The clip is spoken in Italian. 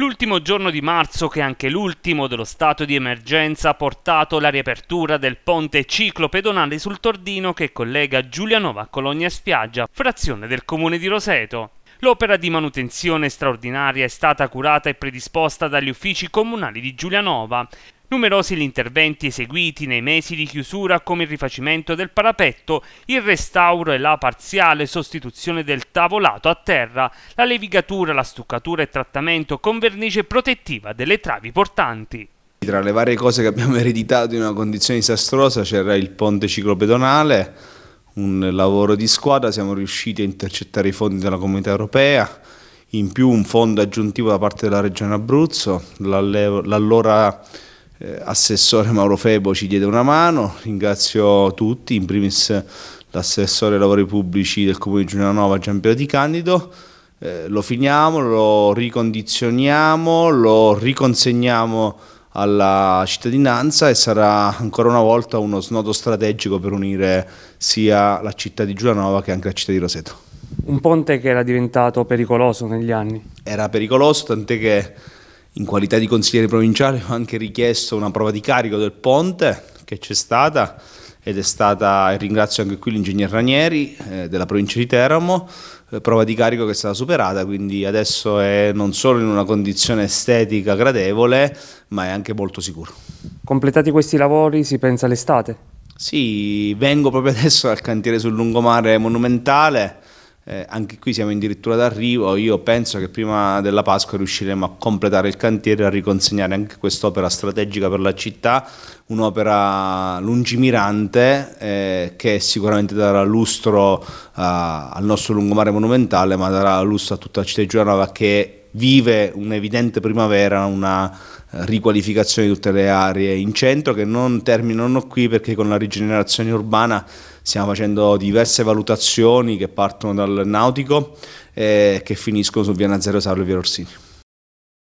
L'ultimo giorno di marzo, che è anche l'ultimo dello stato di emergenza, ha portato la riapertura del ponte ciclopedonale sul Tordino che collega Giulianova a Cologna Spiaggia, frazione del comune di Roseto. L'opera di manutenzione straordinaria è stata curata e predisposta dagli uffici comunali di Giulianova. Numerosi gli interventi eseguiti nei mesi di chiusura come il rifacimento del parapetto, il restauro e la parziale sostituzione del tavolato a terra, la levigatura, la stuccatura e trattamento con vernice protettiva delle travi portanti. Tra le varie cose che abbiamo ereditato in una condizione disastrosa c'era il ponte ciclopedonale, un lavoro di squadra, siamo riusciti a intercettare i fondi della comunità europea, in più un fondo aggiuntivo da parte della regione Abruzzo, l'allora assessore Mauro Febo ci diede una mano, ringrazio tutti, in primis l'assessore ai lavori pubblici del comune di Giulianova Giampiero Di Candido, eh, lo finiamo, lo ricondizioniamo, lo riconsegniamo alla cittadinanza e sarà ancora una volta uno snodo strategico per unire sia la città di Giulianova che anche la città di Roseto. Un ponte che era diventato pericoloso negli anni. Era pericoloso, tant'è che in qualità di consigliere provinciale ho anche richiesto una prova di carico del ponte che c'è stata ed è stata, e ringrazio anche qui l'ingegner Ranieri eh, della provincia di Teramo, eh, prova di carico che è stata superata, quindi adesso è non solo in una condizione estetica gradevole, ma è anche molto sicuro. Completati questi lavori si pensa all'estate? Sì, vengo proprio adesso dal cantiere sul lungomare monumentale, eh, anche qui siamo addirittura d'arrivo, io penso che prima della Pasqua riusciremo a completare il cantiere e a riconsegnare anche quest'opera strategica per la città, un'opera lungimirante eh, che sicuramente darà lustro uh, al nostro lungomare monumentale, ma darà lustro a tutta la città di Giovanova che vive un'evidente primavera, una riqualificazione di tutte le aree in centro che non terminano qui perché con la rigenerazione urbana stiamo facendo diverse valutazioni che partono dal nautico e che finiscono su Via Nazareno Sarlo e Via Orsini.